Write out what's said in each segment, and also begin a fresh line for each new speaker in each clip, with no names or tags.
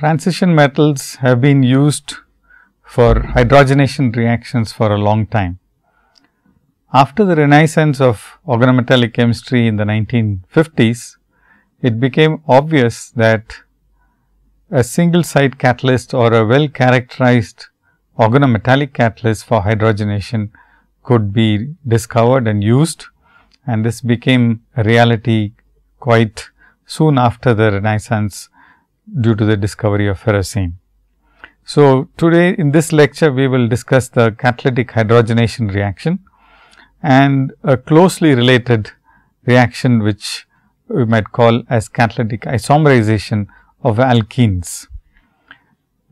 transition metals have been used for hydrogenation reactions for a long time. After the renaissance of organometallic chemistry in the 1950s, it became obvious that a single site catalyst or a well characterized organometallic catalyst for hydrogenation could be discovered and used and this became a reality quite soon after the renaissance due to the discovery of ferrocene. So, today in this lecture we will discuss the catalytic hydrogenation reaction and a closely related reaction which we might call as catalytic isomerization of alkenes.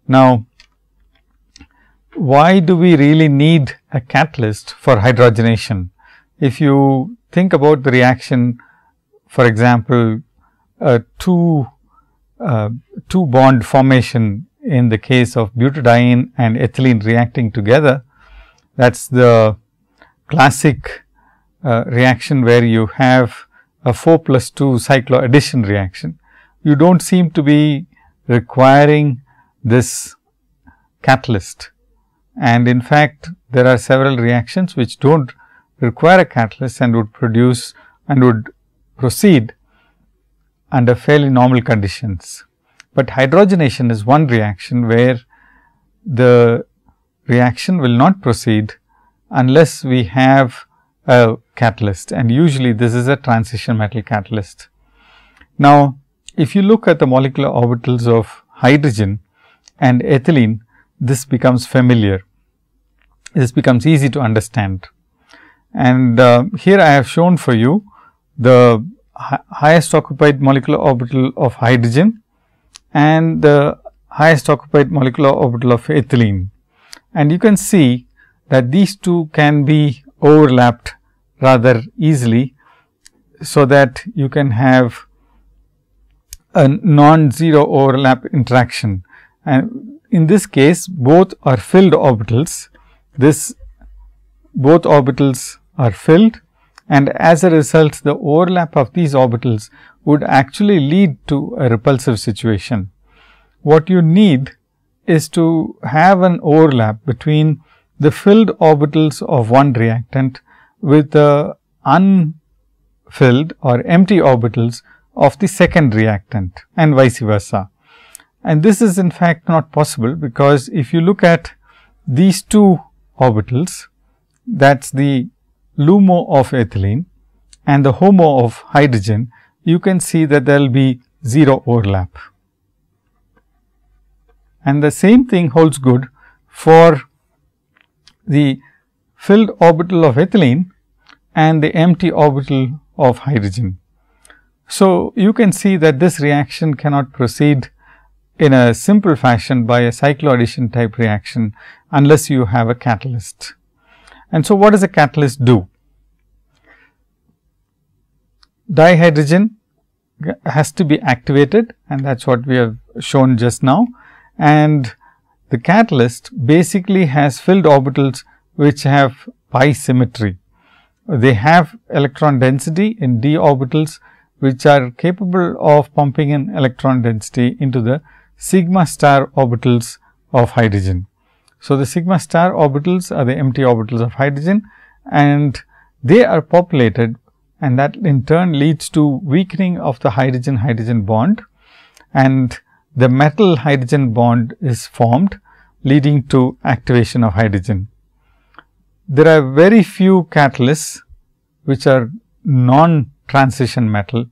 Now, why do we really need a catalyst for hydrogenation? If you think about the reaction, for example, a two, uh, two bond formation in the case of butadiene and ethylene reacting together, that is the classic uh, reaction where you have a 4 plus 2 cycloaddition reaction. You do not seem to be requiring this catalyst and in fact, there are several reactions which do not require a catalyst and would produce and would proceed under fairly normal conditions. But hydrogenation is one reaction where the reaction will not proceed unless we have a catalyst and usually this is a transition metal catalyst. Now, if you look at the molecular orbitals of hydrogen and ethylene, this becomes familiar. This becomes easy to understand. And uh, here I have shown for you the highest occupied molecular orbital of hydrogen and the highest occupied molecular orbital of ethylene. And you can see that these two can be overlapped rather easily, so that you can have a non-zero overlap interaction. And in this case, both are filled orbitals. This both orbitals are filled and as a result the overlap of these orbitals would actually lead to a repulsive situation. What you need is to have an overlap between the filled orbitals of one reactant with the unfilled or empty orbitals of the second reactant and vice versa. And this is in fact not possible, because if you look at these two orbitals that is the LUMO of ethylene and the HOMO of hydrogen, you can see that there will be 0 overlap. And the same thing holds good for the filled orbital of ethylene and the empty orbital of hydrogen. So, you can see that this reaction cannot proceed in a simple fashion by a cycloaddition type reaction, unless you have a catalyst. And so, what does a catalyst do? Dihydrogen has to be activated and that is what we have shown just now. And the catalyst basically has filled orbitals which have pi symmetry. They have electron density in d orbitals which are capable of pumping in electron density into the sigma star orbitals of hydrogen. So, the sigma star orbitals are the empty orbitals of hydrogen and they are populated and that in turn leads to weakening of the hydrogen hydrogen bond and the metal hydrogen bond is formed leading to activation of hydrogen. There are very few catalysts which are non transition metal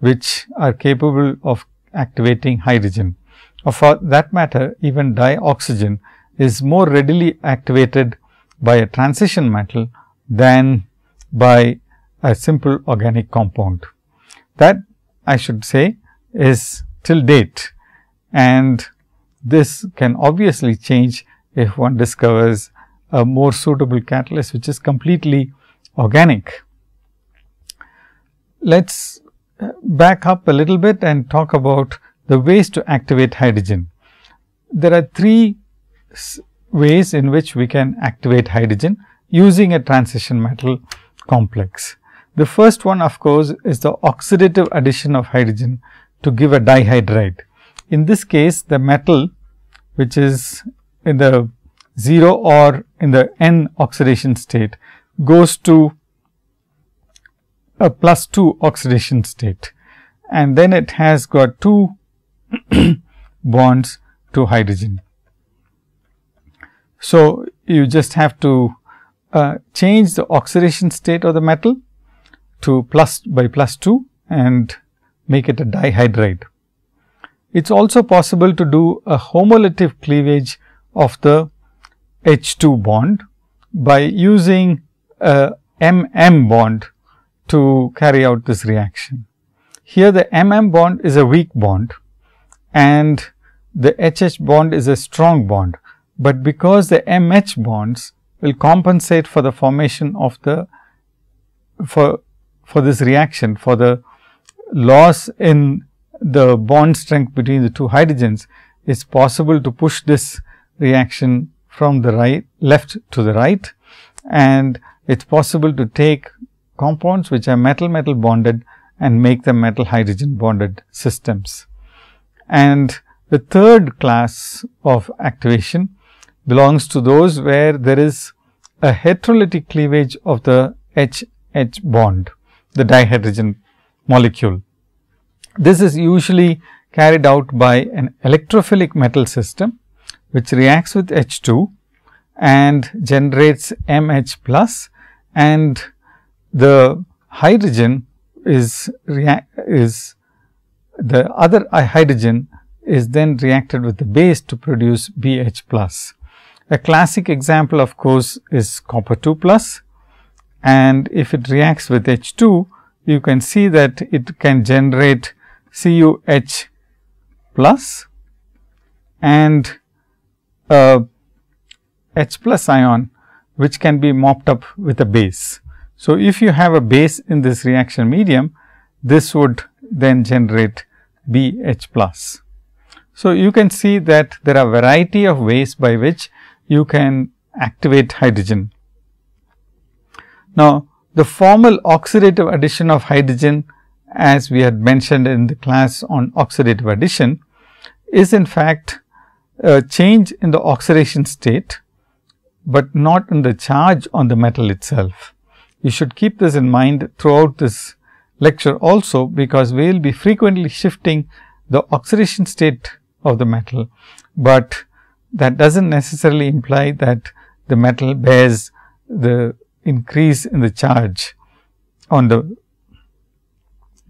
which are capable of activating hydrogen. Or for that matter even dioxygen is more readily activated by a transition metal than by a simple organic compound. That I should say is till date and this can obviously change if one discovers a more suitable catalyst which is completely organic. Let us uh, back up a little bit and talk about the ways to activate hydrogen. There are three ways in which we can activate hydrogen using a transition metal complex. The first one of course, is the oxidative addition of hydrogen to give a dihydride. In this case, the metal which is in the 0 or in the n oxidation state goes to a plus 2 oxidation state and then it has got two bonds to hydrogen. So, you just have to uh, change the oxidation state of the metal to plus by plus 2 and make it a dihydride. It is also possible to do a homolytic cleavage of the H 2 bond by using a MM bond to carry out this reaction. Here the MM bond is a weak bond and the HH bond is a strong bond, but because the MH bonds will compensate for the formation of the for for this reaction for the loss in the bond strength between the two hydrogens it's possible to push this reaction from the right left to the right and it is possible to take compounds which are metal metal bonded and make them metal hydrogen bonded systems. And the third class of activation belongs to those where there is a heterolytic cleavage of the H H bond, the dihydrogen molecule. This is usually carried out by an electrophilic metal system, which reacts with H 2 and generates MH plus and the hydrogen is is the other hydrogen is then reacted with the base to produce BH plus. A classic example of course, is copper 2 plus and if it reacts with H 2, you can see that it can generate CuH plus and a H plus ion which can be mopped up with a base. So, if you have a base in this reaction medium, this would then generate BH plus. So, you can see that there are variety of ways by which you can activate hydrogen. Now, the formal oxidative addition of hydrogen as we had mentioned in the class on oxidative addition is in fact a change in the oxidation state, but not in the charge on the metal itself. You should keep this in mind throughout this lecture also, because we will be frequently shifting the oxidation state of the metal, but that does not necessarily imply that the metal bears the increase in the charge on the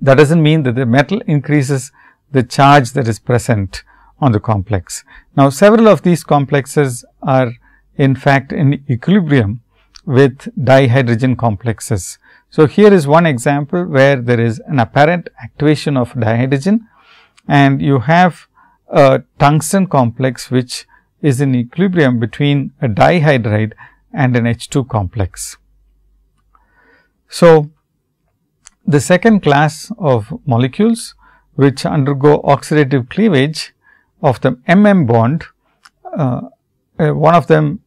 that does not mean that the metal increases the charge that is present on the complex. Now, several of these complexes are in fact in equilibrium with dihydrogen complexes. So, here is one example where there is an apparent activation of dihydrogen and you have a tungsten complex which is in equilibrium between a dihydride and an H 2 complex. So, the second class of molecules which undergo oxidative cleavage of the MM bond, uh, uh, one of them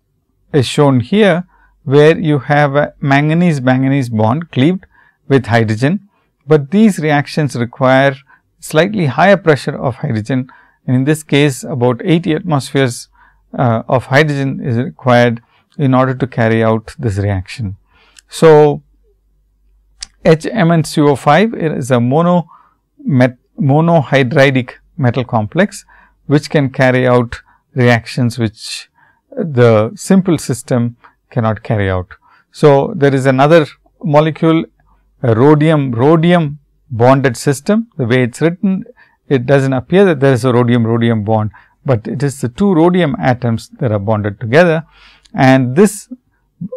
is shown here, where you have a manganese manganese bond cleaved with hydrogen, but these reactions require slightly higher pressure of hydrogen and in this case about 80 atmospheres uh, of hydrogen is required in order to carry out this reaction. So, HMnCO5 is a mono met, monohydridic metal complex, which can carry out reactions which the simple system cannot carry out. So, there is another molecule a rhodium rhodium bonded system the way it is written it does not appear that there is a rhodium rhodium bond, but it is the two rhodium atoms that are bonded together and this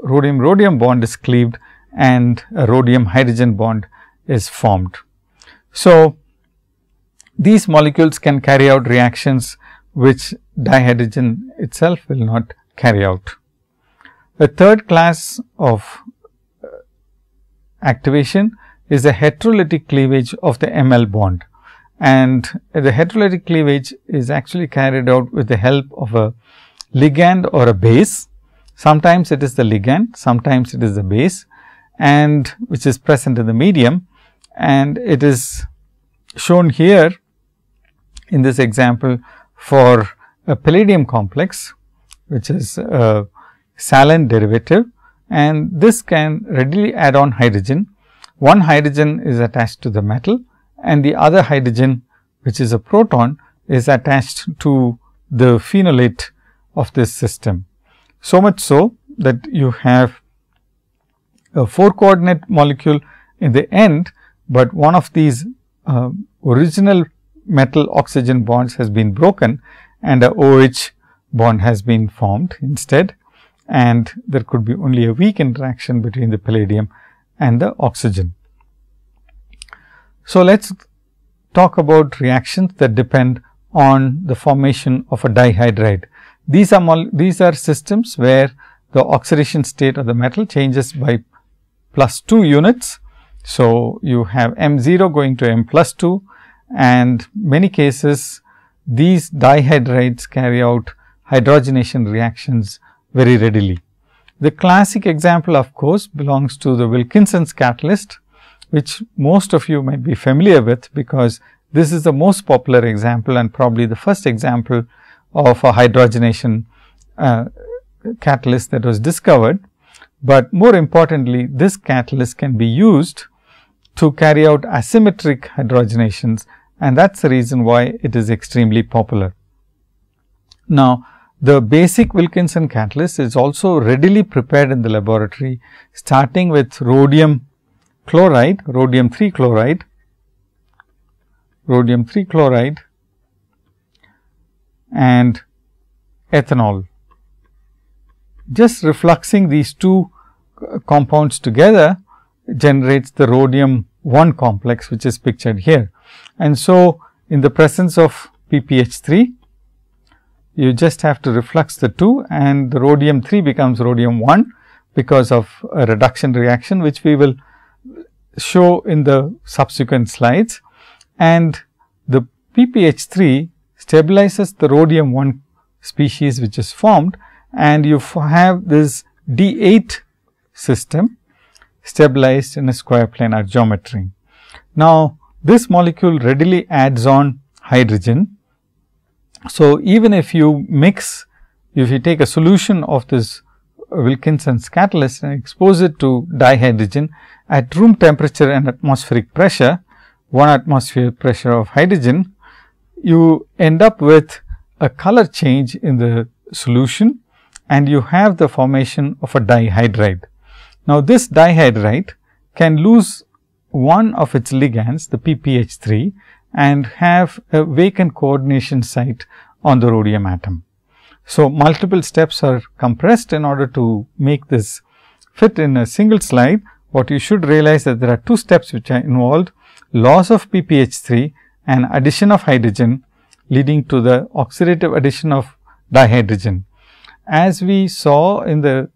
rhodium rhodium bond is cleaved and a rhodium hydrogen bond is formed. So, these molecules can carry out reactions which dihydrogen itself will not carry out. A third class of uh, activation is a heterolytic cleavage of the ML bond and the heterolytic cleavage is actually carried out with the help of a ligand or a base. Sometimes it is the ligand, sometimes it is the base and which is present in the medium and it is shown here in this example for a palladium complex, which is a salen derivative and this can readily add on hydrogen. One hydrogen is attached to the metal and the other hydrogen which is a proton is attached to the phenolate of this system. So much so that you have a 4 coordinate molecule in the end, but one of these uh, original metal oxygen bonds has been broken and a OH bond has been formed instead and there could be only a weak interaction between the palladium and the oxygen. So, let us talk about reactions that depend on the formation of a dihydride. These are these are systems where the oxidation state of the metal changes by plus 2 units. So, you have M 0 going to M plus 2 and many cases these dihydrides carry out hydrogenation reactions very readily. The classic example of course, belongs to the Wilkinson's catalyst, which most of you might be familiar with, because this is the most popular example and probably the first example of a hydrogenation uh, catalyst that was discovered. But more importantly, this catalyst can be used to carry out asymmetric hydrogenations and that is the reason why it is extremely popular. Now, the basic Wilkinson catalyst is also readily prepared in the laboratory starting with rhodium chloride, rhodium 3 chloride, rhodium 3 chloride and ethanol. Just refluxing these two uh, compounds together generates the rhodium 1 complex which is pictured here. And so, in the presence of PPH 3 you just have to reflux the 2 and the rhodium 3 becomes rhodium 1 because of a reduction reaction which we will show in the subsequent slides. And the PPH 3 stabilizes the rhodium 1 species which is formed and you have this D 8 system stabilized in a square planar geometry. Now, this molecule readily adds on hydrogen so, even if you mix, if you take a solution of this Wilkinson's catalyst and expose it to dihydrogen at room temperature and atmospheric pressure, 1 atmosphere pressure of hydrogen, you end up with a color change in the solution and you have the formation of a dihydride. Now, this dihydride can lose one of its ligands, the PPH 3 and have a vacant coordination site on the rhodium atom. So, multiple steps are compressed in order to make this fit in a single slide. What you should realize that there are two steps which are involved loss of PPH 3 and addition of hydrogen leading to the oxidative addition of dihydrogen. As we saw in the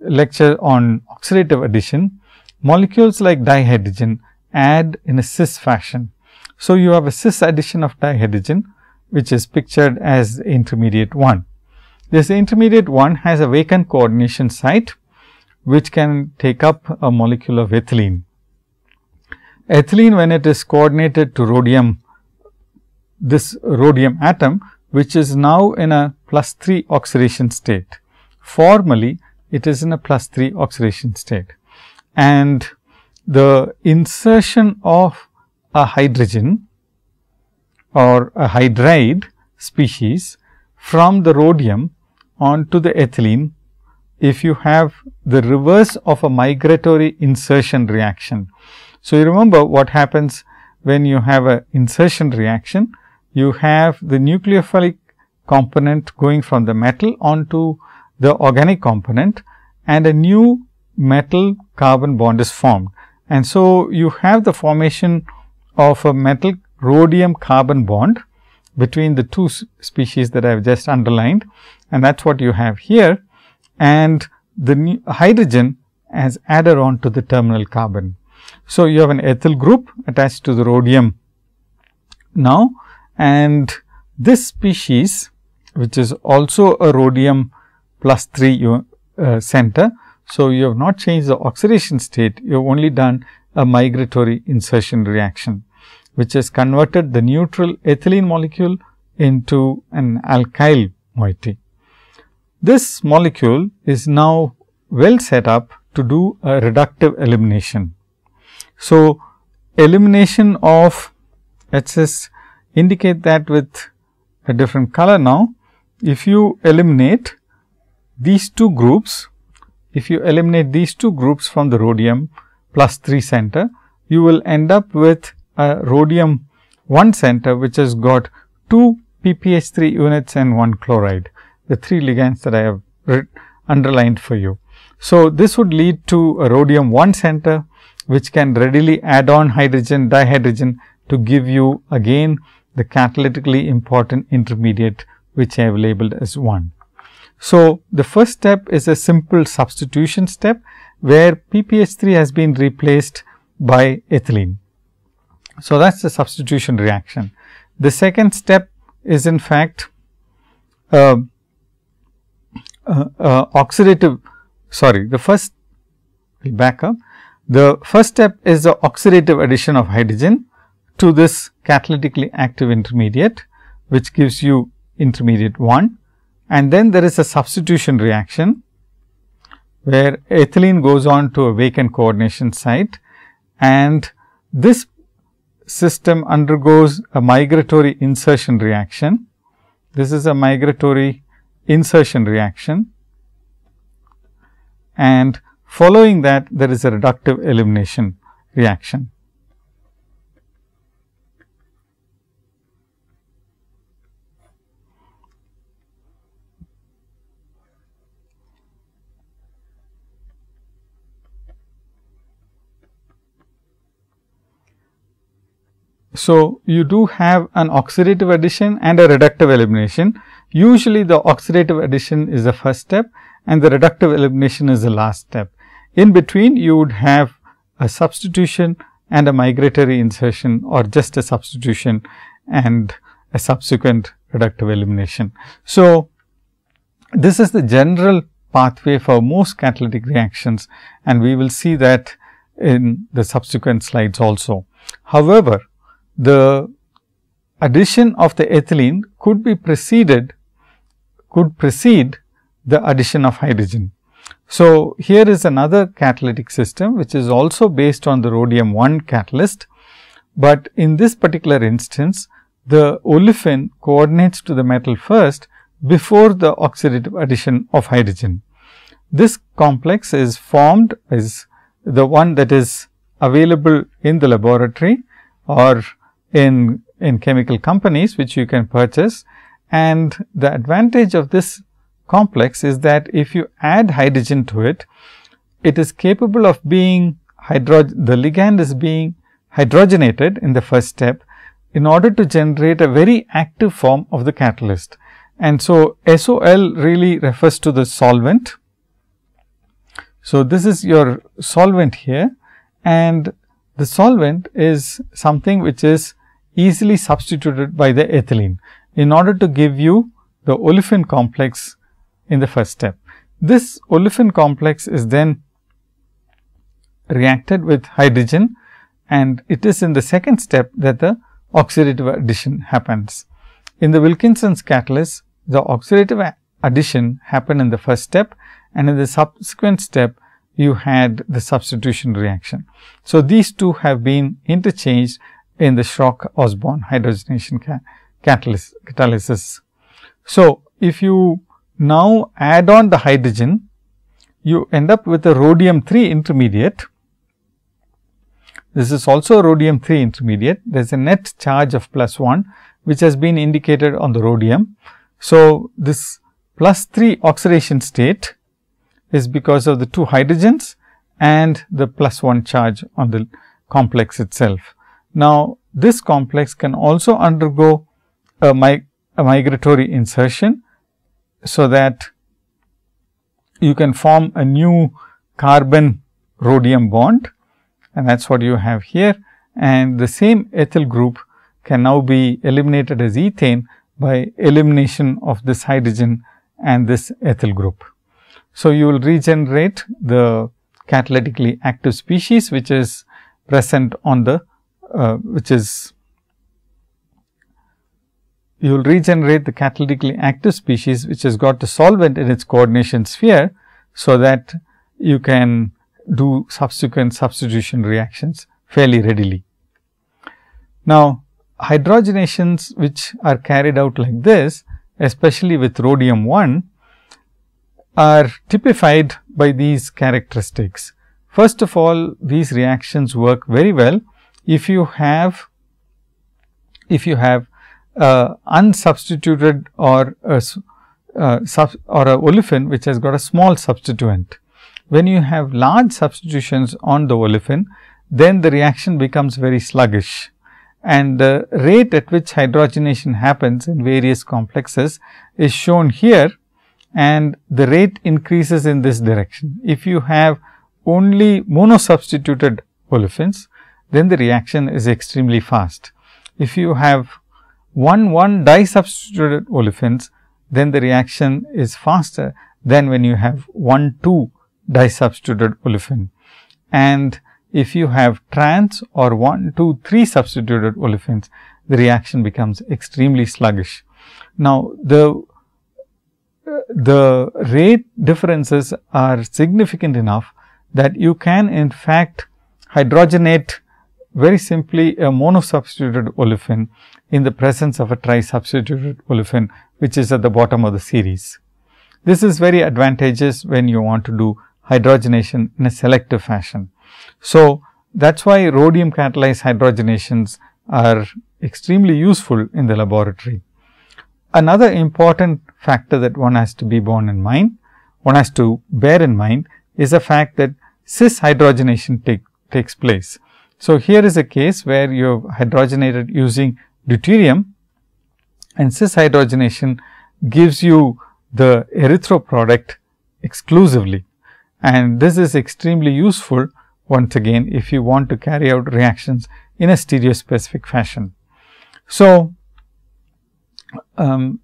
lecture on oxidative addition, molecules like dihydrogen add in a cis fashion. So, you have a cis addition of dihydrogen which is pictured as intermediate 1. This intermediate 1 has a vacant coordination site which can take up a molecule of ethylene. Ethylene when it is coordinated to rhodium, this rhodium atom which is now in a plus 3 oxidation state. Formally, it is in a plus 3 oxidation state. And the insertion of a hydrogen or a hydride species from the rhodium onto the ethylene if you have the reverse of a migratory insertion reaction. So, you remember what happens when you have a insertion reaction, you have the nucleophilic component going from the metal onto the organic component and a new metal carbon bond is formed. And so, you have the formation of a metal rhodium carbon bond between the two species that I have just underlined and that is what you have here and the hydrogen as added on to the terminal carbon. So, you have an ethyl group attached to the rhodium now and this species which is also a rhodium plus 3 uh, center. So, you have not changed the oxidation state, you have only done a migratory insertion reaction. which has converted the neutral ethylene molecule into an alkyl moiety. This molecule is now well set up to do a reductive elimination. So, elimination of let us indicate that with a different color now. If you eliminate these two groups, if you eliminate these two groups from the rhodium plus 3 center, you will end up with a rhodium 1 center, which has got 2 PPH3 units and 1 chloride, the 3 ligands that I have underlined for you. So, this would lead to a rhodium 1 center, which can readily add on hydrogen dihydrogen to give you again the catalytically important intermediate, which I have labeled as 1. So, the first step is a simple substitution step, where PPH3 has been replaced by ethylene. So, that is the substitution reaction. The second step is in fact uh, uh, uh, oxidative sorry the first back up. The first step is the oxidative addition of hydrogen to this catalytically active intermediate which gives you intermediate 1 and then there is a substitution reaction where ethylene goes on to a vacant coordination site. And this system undergoes a migratory insertion reaction. This is a migratory insertion reaction and following that there is a reductive elimination reaction. So, you do have an oxidative addition and a reductive elimination. Usually, the oxidative addition is the first step and the reductive elimination is the last step. In between, you would have a substitution and a migratory insertion or just a substitution and a subsequent reductive elimination. So, this is the general pathway for most catalytic reactions and we will see that in the subsequent slides also. However, the addition of the ethylene could be preceded could precede the addition of hydrogen. So, here is another catalytic system which is also based on the rhodium 1 catalyst, but in this particular instance the olefin coordinates to the metal first before the oxidative addition of hydrogen. This complex is formed as the one that is available in the laboratory or in, in chemical companies which you can purchase. And the advantage of this complex is that if you add hydrogen to it, it is capable of being hydro the ligand is being hydrogenated in the first step in order to generate a very active form of the catalyst. And so, SOL really refers to the solvent. So, this is your solvent here and the solvent is something which is easily substituted by the ethylene in order to give you the olefin complex in the first step. This olefin complex is then reacted with hydrogen and it is in the second step that the oxidative addition happens. In the Wilkinson's catalyst, the oxidative addition happened in the first step and in the subsequent step you had the substitution reaction. So, these two have been interchanged in the Schrock-Osborn hydrogenation ca catalysis. So, if you now add on the hydrogen, you end up with a rhodium 3 intermediate. This is also rhodium 3 intermediate. There is a net charge of plus 1, which has been indicated on the rhodium. So, this plus 3 oxidation state is because of the two hydrogens and the plus 1 charge on the complex itself. Now, this complex can also undergo a, a migratory insertion. So, that you can form a new carbon rhodium bond and that is what you have here and the same ethyl group can now be eliminated as ethane by elimination of this hydrogen and this ethyl group. So, you will regenerate the catalytically active species which is present on the uh, which is you will regenerate the catalytically active species which has got the solvent in its coordination sphere. So, that you can do subsequent substitution reactions fairly readily. Now, hydrogenations which are carried out like this especially with rhodium 1 are typified by these characteristics. First of all, these reactions work very well if you have if you have uh, unsubstituted or a, uh, sub, or a olefin which has got a small substituent. When you have large substitutions on the olefin, then the reaction becomes very sluggish and the rate at which hydrogenation happens in various complexes is shown here and the rate increases in this direction. If you have only monosubstituted olefins, then the reaction is extremely fast. If you have 1 1 disubstituted olefins, then the reaction is faster than when you have 1 2 disubstituted olefin. And if you have trans or 1, 2, 3 substituted olefins, the reaction becomes extremely sluggish. Now, the the rate differences are significant enough that you can in fact hydrogenate very simply a monosubstituted olefin in the presence of a trisubstituted olefin, which is at the bottom of the series. This is very advantageous when you want to do hydrogenation in a selective fashion. So, that is why rhodium catalyzed hydrogenations are extremely useful in the laboratory. Another important factor that one has to be borne in mind, one has to bear in mind is the fact that cis hydrogenation take, takes place. So, here is a case where you have hydrogenated using deuterium and cis hydrogenation gives you the erythro product exclusively and this is extremely useful once again if you want to carry out reactions in a stereospecific fashion. So, um,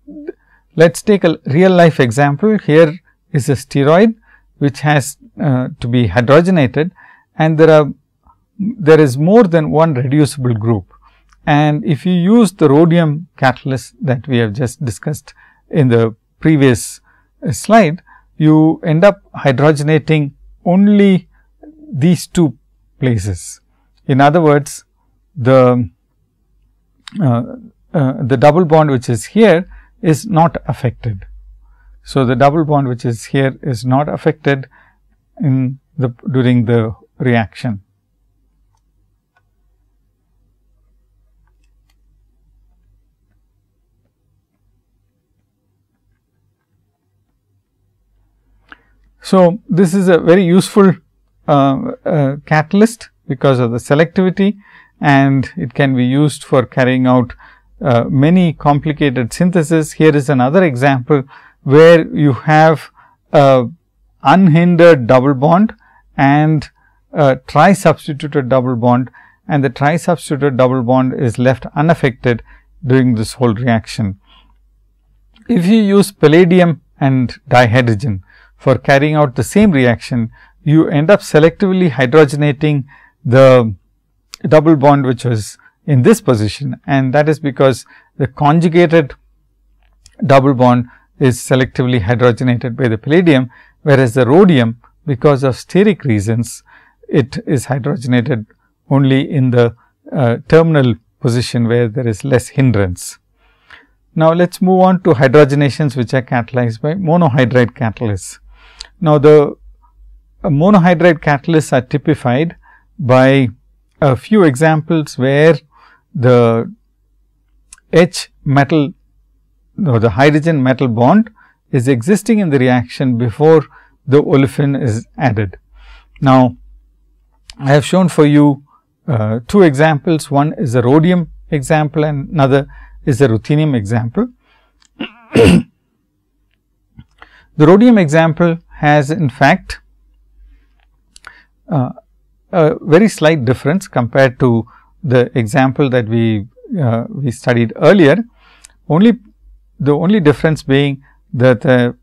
let us take a real life example. Here is a steroid which has uh, to be hydrogenated and there are there is more than one reducible group. And if you use the rhodium catalyst that we have just discussed in the previous uh, slide, you end up hydrogenating only these two places. In other words, the uh, uh, the double bond which is here is not affected. So, the double bond which is here is not affected in the during the reaction. So, this is a very useful uh, uh, catalyst because of the selectivity and it can be used for carrying out uh, many complicated synthesis. Here is another example where you have a unhindered double bond and a tri-substituted double bond and the tri-substituted double bond is left unaffected during this whole reaction. If you use palladium and dihydrogen for carrying out the same reaction, you end up selectively hydrogenating the double bond which was in this position and that is because the conjugated double bond is selectively hydrogenated by the palladium, whereas the rhodium because of steric reasons it is hydrogenated only in the uh, terminal position where there is less hindrance. Now, let us move on to hydrogenations which are catalyzed by monohydride catalysts. Now, the monohydride catalysts are typified by a few examples where the H metal or the hydrogen metal bond is existing in the reaction before the olefin is added. Now, I have shown for you uh, two examples. One is a rhodium example and another is a ruthenium example. the rhodium example has in fact uh, a very slight difference compared to the example that we uh, we studied earlier. Only the only difference being that the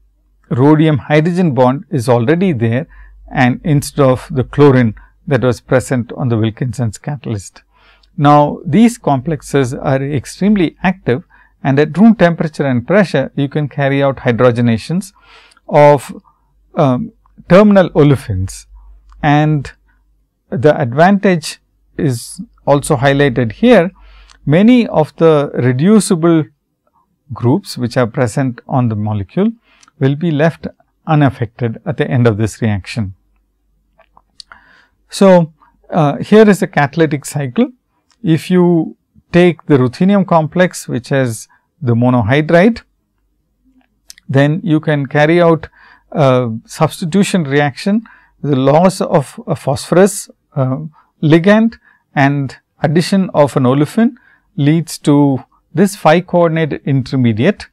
rhodium hydrogen bond is already there and instead of the chlorine that was present on the Wilkinson's catalyst. Now, these complexes are extremely active and at room temperature and pressure you can carry out hydrogenations of um, terminal olefins and the advantage is also highlighted here. Many of the reducible groups which are present on the molecule will be left unaffected at the end of this reaction. So, uh, here is a catalytic cycle. If you take the ruthenium complex which has the monohydride, then you can carry out substitution reaction, the loss of a phosphorus uh, ligand and addition of an olefin leads to this 5 coordinate intermediate.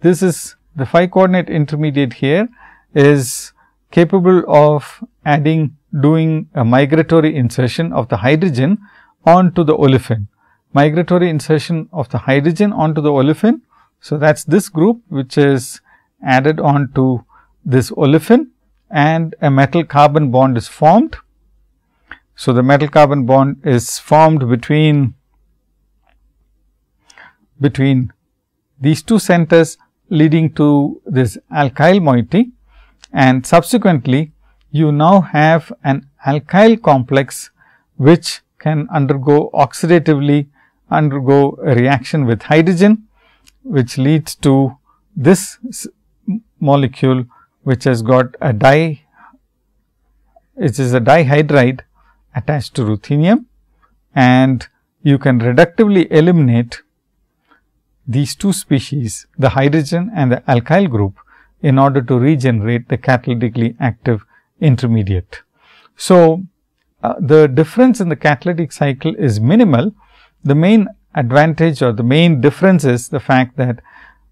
This is the 5 coordinate intermediate here is capable of adding doing a migratory insertion of the hydrogen onto the olefin. Migratory insertion of the hydrogen onto the olefin. So, that is this group which is added onto this olefin and a metal carbon bond is formed. So, the metal carbon bond is formed between between these two centers leading to this alkyl moiety and subsequently you now have an alkyl complex which can undergo oxidatively undergo a reaction with hydrogen which leads to this molecule which has got a di it is a dihydride attached to ruthenium and you can reductively eliminate these two species, the hydrogen and the alkyl group in order to regenerate the catalytically active intermediate. So, uh, the difference in the catalytic cycle is minimal. The main advantage or the main difference is the fact that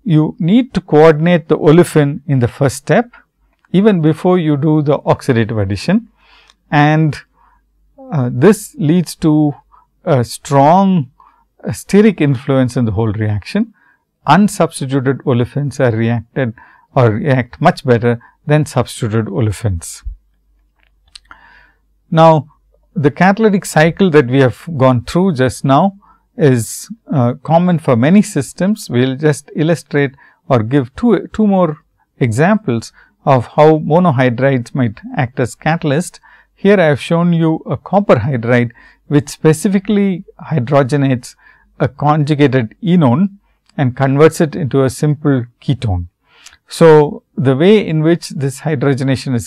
you need to coordinate the olefin in the first step even before you do the oxidative addition and uh, this leads to a strong steric influence in the whole reaction. Unsubstituted olefins are reacted or react much better than substituted olefins. Now, the catalytic cycle that we have gone through just now is uh, common for many systems. We will just illustrate or give two, two more examples of how monohydrides might act as catalyst. Here I have shown you a copper hydride which specifically hydrogenates a conjugated enone and converts it into a simple ketone. So, the way in which this hydrogenation is